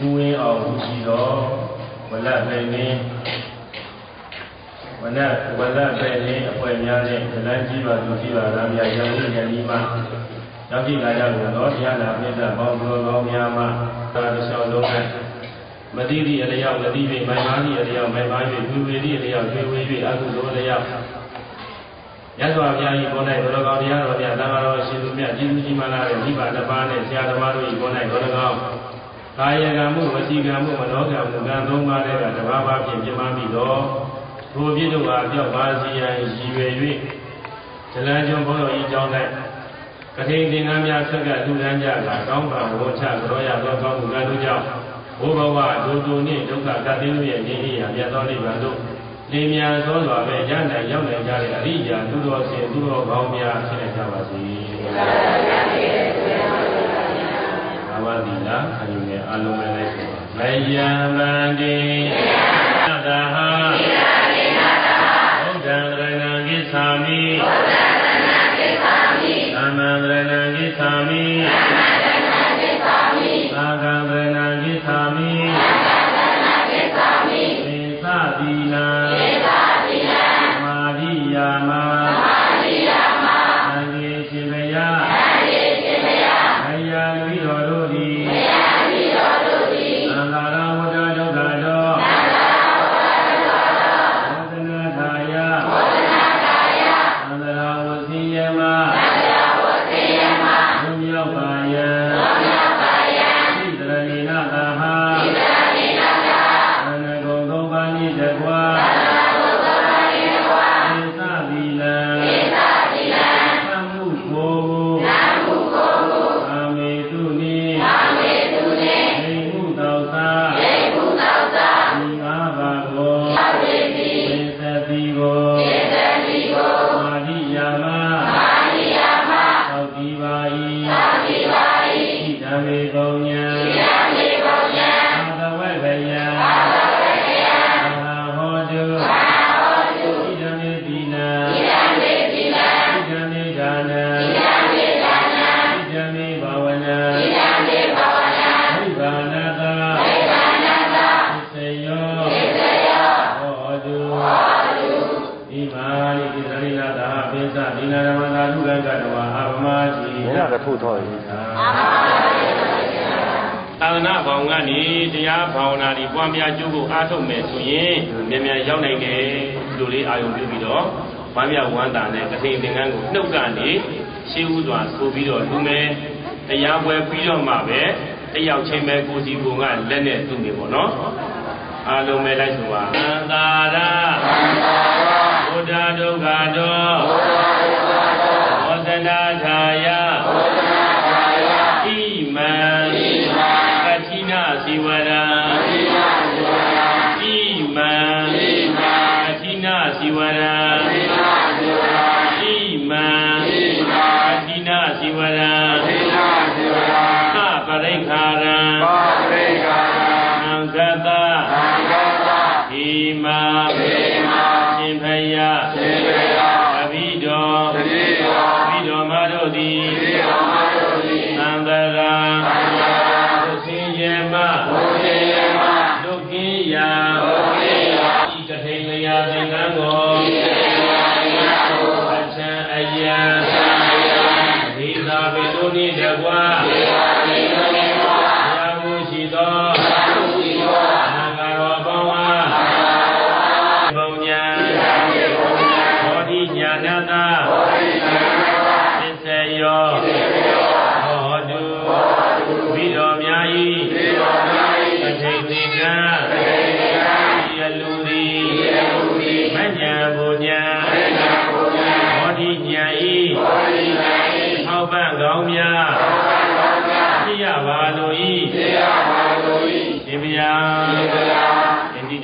ခုရှိတော့ဝလတ်ပဲနေဝလတ်ဝလတ်ပဲနေအပွဲများတဲ့ဇလန်းကြီးပါသူရှိပါလားမြတ်ရောင်ကြီးယနေ့မှရောက်ရှိလာကြကုန်သောတရားနာပိဋကပေါင်းတော်ကောင်းများမှသာတစ်လျှောက်လုံးနဲ့မတိတိအလျောက်မတိပိမိုင်မာတိအလျောက်မိုင်မာ၍ဝိဝေတိအလျောက်ဝိဝေ၍အကုသိုလ်အလျောက်ရသော်ဘုရားကြီးကိုယ်၌ဘုရားကောင်းတရားတော်မြတ်သံဃာတော်ရှင်သူမြတ်ကြီးကြီးမားလာတဲ့မိဘတစ်ပါးနဲ့ဆရာသမားတို့၏ကိုယ်၌ဘုရားကောင်း ကာယကံမှုဝစီကံမှုမနောကံမှုကံသုံးပါးတဲ့ကတဘာဘာဖြင့်ပြမပြီးတော့ထိုပြည့်တို့ဟာပြောက်ပါစီရန်ရည်ရွယ်၍ဇလန်းကျွန်းဘုရားကြီးကြောင်း၌ကထိန်သင်္ကန်းများဆက်ကလူလန်းကြတာကောင်းပါဝချကြောရသောကောင်းမှုကံတို့ကြောင့်ဘုဘဝဒုတုနှင့်ဒုက္ခကတိတို့ရဲ့ဉာဏ်ဤရာမြတ်သောနိဗ္ဗာန်တို့လင်းမြန်သောစွာပဲရနိုင်ရောက်နိုင်ကြတဲ့အရိယာသူတော်စင်သူတော်ကောင်းများဖြစ်နိုင်ကြပါစေ။သာဝတိလာအယုနဲ့ အလုံးမဲ့လိုက်ဆိုပါ။မယံဗန္တိသာဟာဘုဒ္ဓံရဏံကိသာမိသမ္တရားဘာဝနာတွေပွားများကျိုးကိုအားထုတ်မယ်ဆိုရင်မြန်မြန်ရောက်နိုင်တယ်ဒီလိုလေးအာရုံပြုပြီးတော့ဝမ်းမြောက်ဝမ်းသာနဲ့တထိန်သင်္ကန်းကိုနှုတ်ကနေရှေးဥစွာဆိုပြီးတော့လူမယ်တရားပွဲပြီးတော့မှပဲတယောက်ချင်းပဲကိုစီကိုကလက်နဲ့သူ့နေပေါ့နော်အားလုံးပဲလိုက်ဆိုပါသံသာရဘုဒ္ဓဒုက္ခတောဝ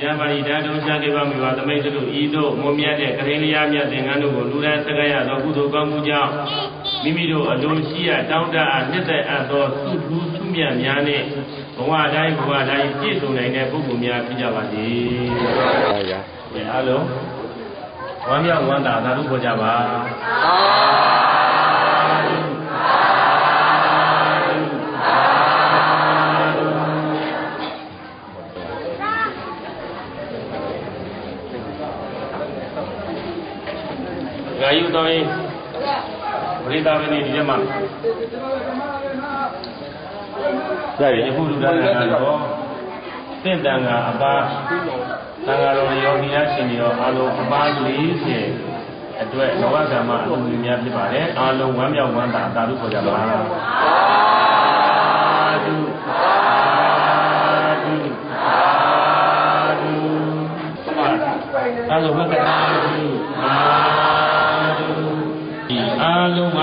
ဣတိတံပါဠိတံဒုစကေပမိဝသမိတ်တို့ဤတို့မွန်မြတ်တဲ့ကရင်လျာမြတ်သင်္ကန်းတို့ကိုလူတိုင်းဆက်ကြရသောကုသိုလ်ကောင်းမှုကြောင့်မိမိတို့အလိုရှိရတောင်းတအပ်နှစ်သက်အပ်သောသုထူးသုမြတ်များနဲ့ဘဝတိုင်းဘဝတိုင်းပြည့်စုံနိုင်တဲ့ပုဂ္ဂိုလ်များဖြစ်ကြပါစေဟုတ်ရ။ဒီအားလုံးဝမ်းမြောက်ဝမ်းသာသာဓုခေါ်ကြပါ။ ဂါယုတော်ရင်ပရိသတ်ဝင်ဒီထဲမှာရပြီယခုလူသားကတော့တင့်တန်ကအပါသံဃာတော်ယောဂီရရှင်တွေရောအလုံးအပါ40အတွက်လောကဓမ္မအလုံးကြီးများဖြစ်ပါတယ်အလုံးဝမ်းမြောက်ဝမ်းသာသာဓုခေါ်ကြပါသာဓုသာဓုသာဓုအလုံးဘက်ကသာဓု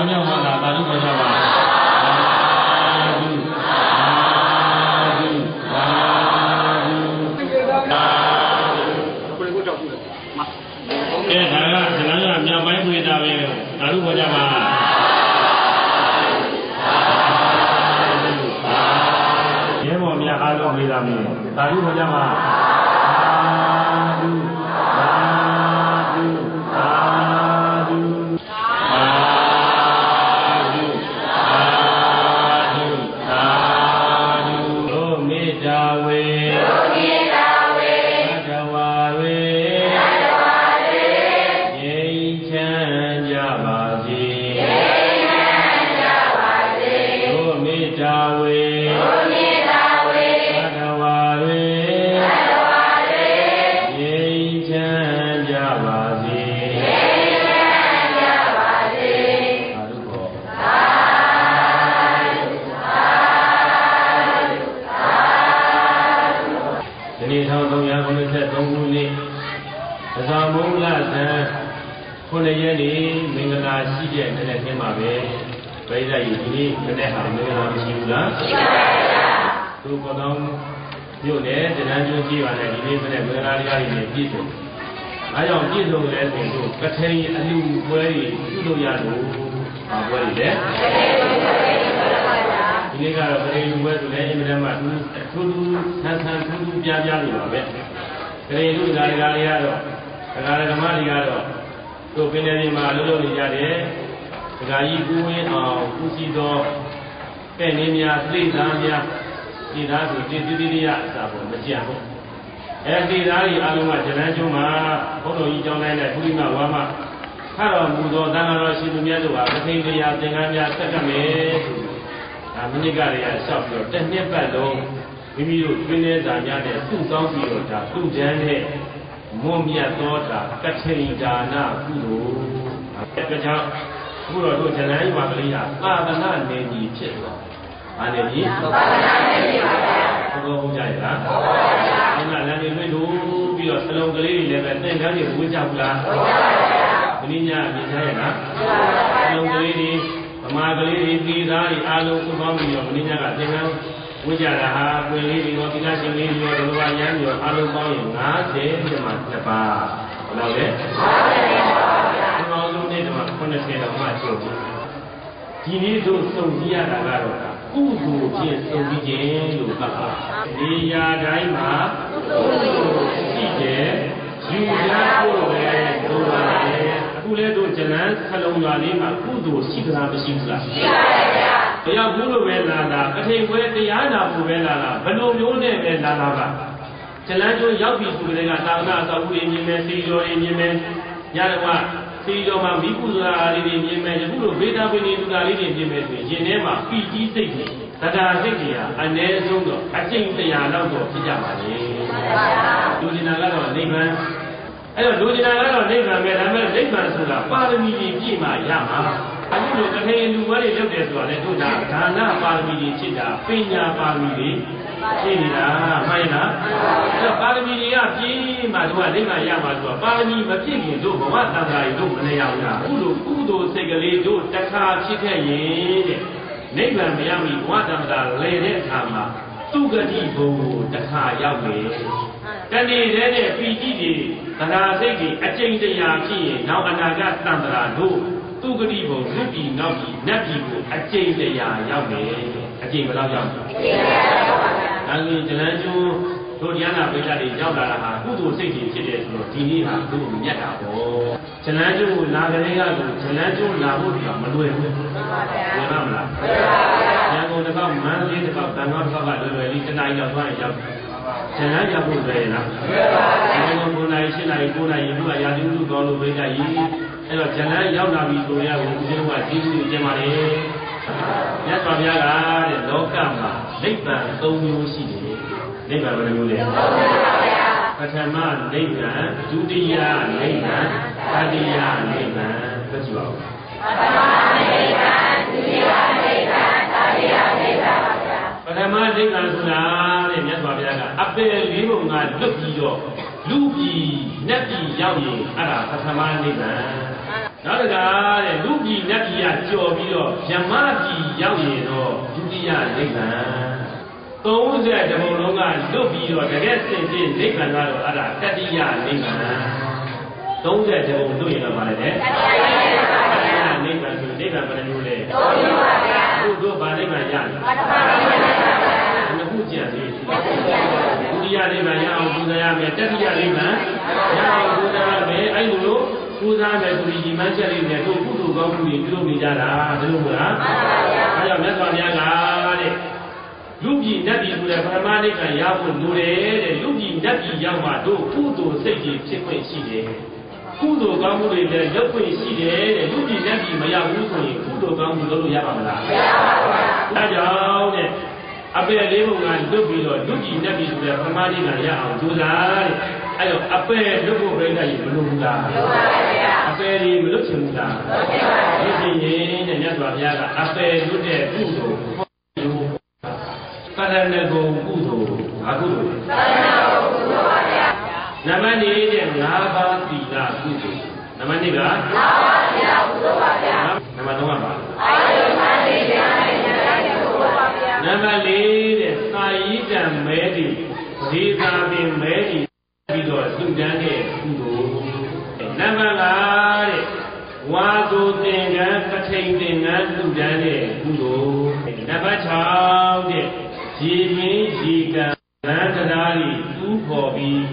မ်းမြောက်ဝမ်းသာသာဓုခေါ်ကြပါသာဓုသာဓုသာဓုသာဓုကဲဒါကဇလန်းကမြောက်ပိုင်းပြေတာပဲဒါလူခေါ်ကြပါ ခုနှစ်ရက်နေ့မင်္ဂလာရှိတဲ့နေ့နဲ့ခင်းပါပဲပြိဿကြီးဒီနေ့မနေ့ဟာမင်္ဂလာမရှိဘူးလားရှိပါဗျာသူကတော့မြို့နယ်တဏ္ဍကျွန်းကြီးပါနဲ့ဒီနေ့မနေ့မင်္ဂလာတရားတွေနဲ့ပြည့်စုံအဲကြောင့်ပြည့်စုံလဲဆိုတော့ကထိန်အလူပွဲတွေပြုလုပ်ရလို့ဘာပွဲတွေလဲဒီနေ့ကတော့ကထိန်လူပွဲဆိုလည်းအင်မတန်မှသူထူးထူးဆန်းဆန်းထူးထူးပြားပြားနေပါပဲကထိန်လူသားတွေကတော့ဒကာဓမ္မတွေကတော့ တို့ပင်နေမှာလှုပ်လှုပ်နေကြတယ်ဒကာကြီးကူဝင်းအောင်ကုစီတော်တဲ့နေများသိသားများသိသားဆိုတိတိတိရအစာပေါ်မကြံဘူးအဲဒီသားတွေအလုံးကဇလန်းကျွန်းမှာဘုန်းတော်ကြီးကျောင်းတိုင်းနဲ့ဘုရားဝါမခါတော်မူသောသံဃာတော်ရှင်သူများတို့ဟာပသိဉ္ဇရာသင်္ကန်းများဆက်ကမယ်ဆိုဒါမိနစ်ကလေးကလျှောက်ပြီးတော့တစ်နှစ်ပတ်လုံးမိမိတို့တွင်းနေစာများနဲ့စုဆောင်းပြီးတော့ဒါသူ့ချမ်းနဲ့ မွန်မြတ်သောတာကထိန်ဒါနကုသိုလ်အဲကြောင့်အခုတော့တို့ဇလန်းရွာကလေးဟာသာသနာနေကြီးဖြစ်သွား။အားနေကြီးသာသနာနေကြီးပါဗျာ။ဘုရားဟုတ်ကြရဲ့လား။ဟုတ်ပါဗျာ။ဒီမှာလည်းတွေ့လို့ပြီးတော့စလုံးကလေးတွေလည်းပဲသင်္ကန်းတွေဝေးကြဘူးလား။ဟုတ်ပါဗျာ။ဒီညမြင်ကြရဲ့လား။ဟုတ်ပါဗျာ။စလုံးကလေးတွေဗမာကလေးတွေပြည်သားတွေအားလုံးသုံးပေါင်းပြီးတော့ဒီညကသင်္ကန်း ဝိကြတာဟာပွင့်လေးတွေရောသီလရှင်လေးတွေရောဒုက္ခရမ်းရောအလုံးပေါင်းရင်50ပြမှာတစ်ပါးဘယ်လိုလဲ50ပါဗျာဒီမှာလုံးနဲ့ဒီမှာ90တော့မှချုပ်ပြီဒီနေ့တို့စုံကြည့်ရတာကတော့ကုသိုလ်ဖြင့်စုံကြည့်ခြင်းလို့ပတ်ပါဒီရာတိုင်းမှာကုသိုလ်ရှိတယ်ယူရဖို့ပဲလိုပါတယ်အခုလဲတို့ဇလန်းခလုံးရွာလေးမှာကုသိုလ်ရှိသလားမရှိဘူးလားရှိပါတယ်ဗျာ တယောက်ဘူးလို့ပဲလာတာအထိန်ပွဲတရားနာဖို့ပဲလာတာဘယ်လိုမျိုးနဲ့ပဲလာတာပါဇလန်းကျွန်းရောက်ပြီဆိုတဲ့ကသာသနာအဆောက်အဦတွေမြင်မယ်စီတော်တွေမြင်မယ်ညတော့စီတော်မှာမိကုသရာလေးတွေမြင်မယ်ယခုလိုဘေးတာပင်တွေလူသားလေးတွေမြင်မယ်ဆိုရင်ရင်ထဲမှာပီကြီးစိတ်တွေတရားစိတ်တွေဟာအ ਨੇ ဆုံးတော့အကျင့်တရားတော့တော့ဖြစ်ကြပါလေလူကျင်တာကတော့နိဗ္ဗာန်အဲ့တော့လူကျင်တာကတော့နိဗ္ဗာန်ပဲဒါပေမဲ့နိဗ္ဗာန်ဆိုတာပါရမီကြီးပြည့်မှရမှာ အခုလိုတထေလူဘွဲတွေလုပ်တယ်ဆိုတာလေတို့ဒါဒါနပါရမီကြီးဖြစ်တာပညာပါရမီကြီးဖြစ်နေတာမှန်လားအဲ့တော့ပါရမီတွေကပြည့်မှတို့ကနိဗ္ဗာန်ရမှာဆိုတော့ပါရမီမပြည့်ခင်တို့ဘဝတန်ခါရီတို့မနေရဘူးလားအခုလိုကုသိုလ်စိတ်ကလေးတို့တခါဖြစ်ခဲ့ရင်တဲ့နိဗ္ဗာန်မရမီဘဝတန်ခါလဲတဲ့အခါမှာသူဂတိဘုံကိုတခါရောက်နေတနေ့တည်းနဲ့ပီတိတွေသရာစိတ်တွေအကျဉ်းတရားဖြစ်ရင်နောက်အနာဂတ်တန်ត្រာတို့ သူဂတိဘုံလူပြည်နောက်ပြည်နတ်ပြည်ကိုအကျဉ်းတရားရောက်နေအကျဉ်းဘယ်လောက်ရောက်လဲအကျဉ်းတရားရောက်ပါဗျာဒါဆိုရင်ဇလန်းကျွန်းတို့တရားနာပိဋကတွေရောက်လာတာဟာကုသိုလ်စိတ်တွေဖြစ်တဲ့ဆိုတော့ဒီနေ့ဟာသူ့ကိုမြတ်တာပေါ့ဇလန်းကျွန်းကိုလာကြတဲ့ကဆိုဇလန်းကျွန်းလာဖို့ဒီကမလွယ်ဘူးမှန်ပါဗျာမှန်ပါမလားမှန်ပါဗျာရန်ကုန်တစ်ခေါက်မန္တလေးတစ်ခေါက်တန်ခါတစ်ခေါက်ကလွယ်လွယ်လေးတစ်နာရီလောက်သွားရင်ရောက်တယ်ဇလန်းရောက်ဖို့လွယ်လားမှန်ပါဗျာဒီလို9နာရီ10နာရီ9နာရီတို့ကရာသီဥတုကောင်းလို့ပြိတ္တကြီး အဲ့တော့ဇလန်းရောက်လာပြီဆိုရကိုဦးဇင်းတို့ကကျေးဇူးတင်ပါလေမြတ်စွာဘုရားကတဲ့လောကမှာနိဗ္ဗာန်၃မျိုးရှိတယ်နိဗ္ဗာန်ဘယ်နှမျိုးလဲပထမနိဗ္ဗာန်ဒုတိယနိဗ္ဗာန်တတိယနိဗ္ဗာန်ပြောကြည့်ပါဦးပထမနိဗ္ဗာန်ဆိုတာတဲ့မြတ်စွာဘုရားကအပယ်လေးပုံကလွတ်ပြီးတော့လူပြည်နတ်ပြည်ရောက်ရင်အဲ့ဒါပထမနိဗ္ဗာန် နောက်တကားတဲ့လူပြည်နတ်ပြည်ကကြော်ပြီးတော့ယမပြည်ရောက်ရင်တော့ဒုတိယနိဗ္ဗာန်30တဘုံလုံးကလွတ်ပြီးတော့တကယ်စင်စစ်နိဗ္ဗာန်ကတော့အဲ့ဒါတတိယနိဗ္ဗာန်30တဘုံလွတ်ရင်တော့ပါလေတဲ့တတိယနိဗ္ဗာန်ဆိုနိဗ္ဗာန်ဘယ်လိုလဲသုံးမျိုးပါဗျာဘုတို့ဗာနိဗ္ဗာန်ရပြီပထမနိဗ္ဗာန်နှစ်ခုကြံသေးတယ်ဒုတိယနိဗ္ဗာန်ရအောင်ပူဇော်ရမယ်တတိယနိဗ္ဗာန်ရအောင်ပူဇော်ရမယ်အဲ့လိုလို ပူဇော်မယ်ဆိုပြီးဒီမှန်းချက်လေးနဲ့တို့ကုသိုလ်ကောင်းမှုတွေပြုလုပ်နေကြတာဒီလိုမလားမှန်ပါဗျာအဲကြောင့်မြတ်စွာဘုရားကတဲ့လူပြည်နတ်ပြည်ဆိုတဲ့ပရမနိဗ္ဗာန်ရဖို့လိုတယ်တဲ့လူပြည်နတ်ပြည်ရောက်မှတို့ကုသိုလ်စိတ်ကြီးဖြစ်ခွင့်ရှိတယ်ကုသိုလ်ကောင်းမှုတွေလည်းလုပ်ခွင့်ရှိတယ်တဲ့လူပြည်နတ်ပြည်မရောက်ဘူးဆိုရင်ကုသိုလ်ကောင်းမှုလုပ်လို့ရပါမလားမရပါဘူးဒါကြောင့်တဲ့အပယ်လေးပုံကလွတ်ပြီးတော့လူပြည်နတ်ပြည်ဆိုတဲ့ပရမနိဗ္ဗာန်ရအောင်ကြိုးစားတဲ့ အဲ့တော့အပယ်လွတ်ဖို့ပြိတ္တကြီးမလိုဘူးလားမလိုပါဘူးဗျာအပယ်ကြီးမလွတ်ချင်ဘူးလားလွတ်ချင်ပါဘူးဒီရှင်ရင်တဲ့မြတ်စွာဘုရားကအပယ်လွတ်တဲ့ကုသိုလ်ဟောလို့ပရဏဂုံကုသိုလ်ဘာကုသိုလ်လဲပရဏဂုံကုသိုလ်ပါဗျာနမနေတဲ့၅ပါးသီလကုသိုလ်နမနေက၅ပါးသီလကုသိုလ်ပါဗျာနမ3ကပါအာယုမှန်နေကြတဲ့ဉာဏ်ရဲ့ကုသိုလ်ပါဗျာနမ4တဲ့သာယီတံမဲတိဒေသာပင်မဲတိ ပြီးတော့လှူဒန်းတဲ့ကုသိုလ်နံပါတ်5တဲ့ဝါသူသင်္ကန်းပထိန်သင်္ကန်းလှူဒန်းတဲ့ကုသိုလ်နံပါတ်6တဲ့ရေမင်းရေကံဗန္ဒရာကြီးတူးခေါ်ပြီး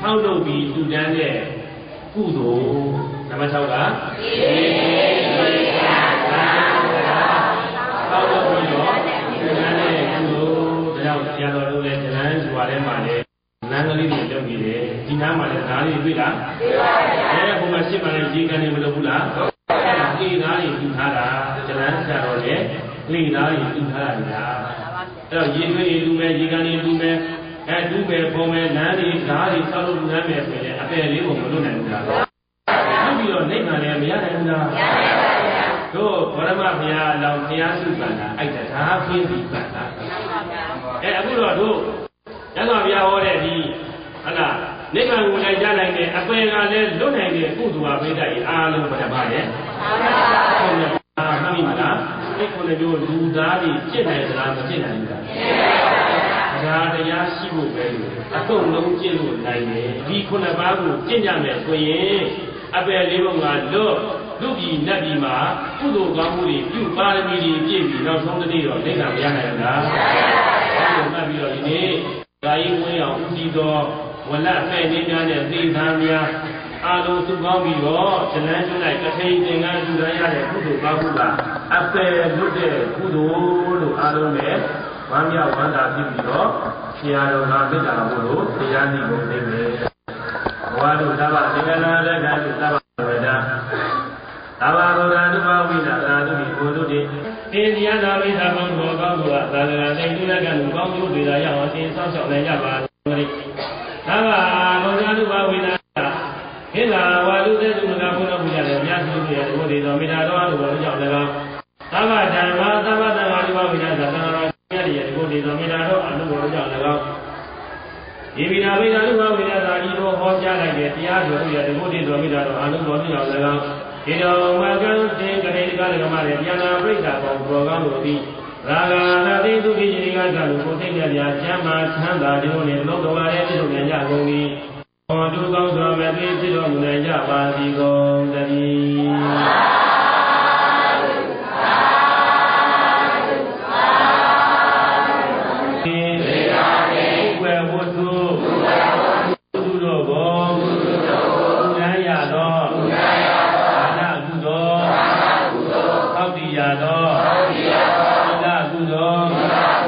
ထောက်လုပ်ပြီးလှူဒန်းတဲ့ကုသိုလ်နံပါတ်6က ဒီနားမှာလည်းဓာတ်လေးတွေ့လားတွေ့ပါဗျာအဲဟိုမှာရှင်းမှလည်းရေကန်တွေမလုပ်ဘူးလားဟုတ်ပါဗျာကေသားတွေယူထားတာကျလန်းဆရာတော်လည်းလေသားတွေယူထားတာလားအဲ့တော့ရေသွေးတွေလူမယ်ရေကန်တွေလူမယ်အဲလူမယ်ပုံမယ်နန်းတွေဓာတ်တွေဆောက်လို့လူနန်းမယ်ဆိုရင်အပယ်လေးကိုမလွတ်နိုင်ဘူးလားဟုတ်ပြီးတော့နိဗ္ဗာန်လည်းမရနိုင်ဘူးလားမရနိုင်ပါဘူးတို့ဗရမဘုရားလောင်တရားစုပန်တာအဲ့ဒါဓာတ်ပြင်းပြီးပန်တာအဲအခုတော့တို့ရသော်ဘုရားဟောတဲ့ဒီဟလာ နိဗ္ဗာန်ကိုနိုင်ကြနိုင်တယ်အပယ်ကလည်းလွတ်နိုင်တယ်ကုသဝဘိဒ္ဒရဲ့အာလုံးပထမရဲ့ဟုတ်ကဲ့အာမှန်ပါလားဒီကုလည်းတို့လူသားတွေဖြစ်နိုင်သလားမဖြစ်နိုင်ဘူးလားဖြစ်ပါဘူးဗျာတရားရှိဖို့ပဲလို့အကုန်လုံးကျင့်လို့နိုင်တယ်ဒီခုနှစ်ပါးကိုကျင့်ကြမယ်ဆိုရင်အပယ်လေးပုံကလွတ်လူပြည်နတ်ပြည်မှာကုသိုလ်ကောင်းမှုတွေပြုပါရမီတွေပြည့်ပြီးနောက်ဆုံးတနေ့တော့နိဗ္ဗာန်မရနိုင်ဘူးလားမရပါဘူးဗျာဟုတ်ကဲ့မှတ်ပြီးတော့ဒီနေ့ဒါကြီးဝင်းအောင်ဥတည်တော် ဝလတ်မဲ့နေများတဲ့သေသံများအာလုံးသူကောင်းပြီးတော့ဇလန်းကျွလိုက်ကထိန်သင်္ကန်းယူရရတဲ့ကုသိုလ်ကောင်းမှုကအပယ်လွတ်တဲ့ကုသိုလ်လို့အားလုံးနဲ့ဝမ်းမြောက်ဝမ်းသာဖြစ်ပြီးတော့ဆရာတော်ကမေတ္တာဖို့လို့တရားနည်းကိုသိမယ်ဘဝတို့သဗ္ဗသင်္ကနာလက္ခဏာသဗ္ဗဝေဒာသဗ္ဗဗုဒ္ဓ ानु ဘဝိနာသာတုပိဘုဒ္ဓတိတေတရားနာဝိသာကောင်းသောကောင်းသောသာသနာသိတုလကံကောင်းကျိုးတွေသာရအောင်သင်ဆောက်ရှောက်နိုင်ကြပါလိ လိုက်တဲ့တရားတော်ရဲ့ဘုဒ္ဓေတော်မေတ္တာတော်အလိုတော်ကြောင့်လည်းကောင်းဒီတော်မကံတင်ကလေးကလည်းကမလည်းပြန်လာပြိဿပေါင်းတော်ကောင်းလို့ပြီးရာဂာနာတိသူကိရိကကလို့ကိုသိတဲ့ပြာချမ်းသာချမ်းသာဒီလိုနဲ့လုံးတော်လည်းပြုလုပ်နိုင်ကြကုန်၏ဟောတုကောင်းစွာမသိဖြစ်တော်မူနိုင်ကြပါသည်ကုန်သတည်း ရသောသီလကုသိုလ်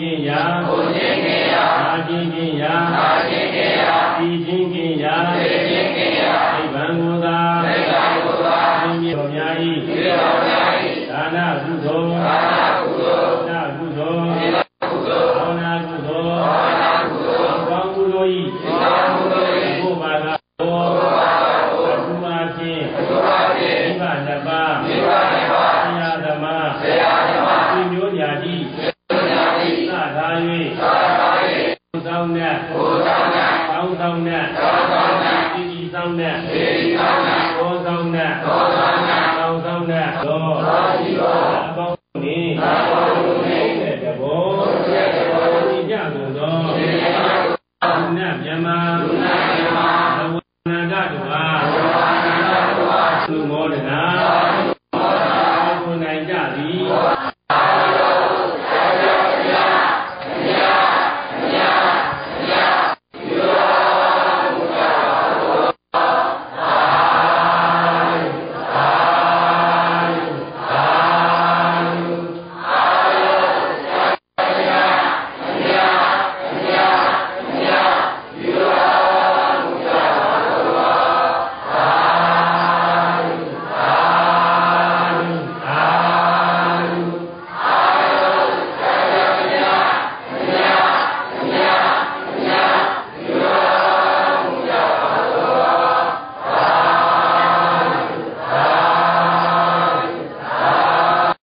ခြင်းရာဘုရား င်းဆောင်နဲ့သောဆောင်နဲ့တိတိဆောင်နဲ့တိတိဆောင်နဲ့သောဆောင်နဲ့သောဆောင်နဲ့သောဆောင်နဲ့သောသောတိသော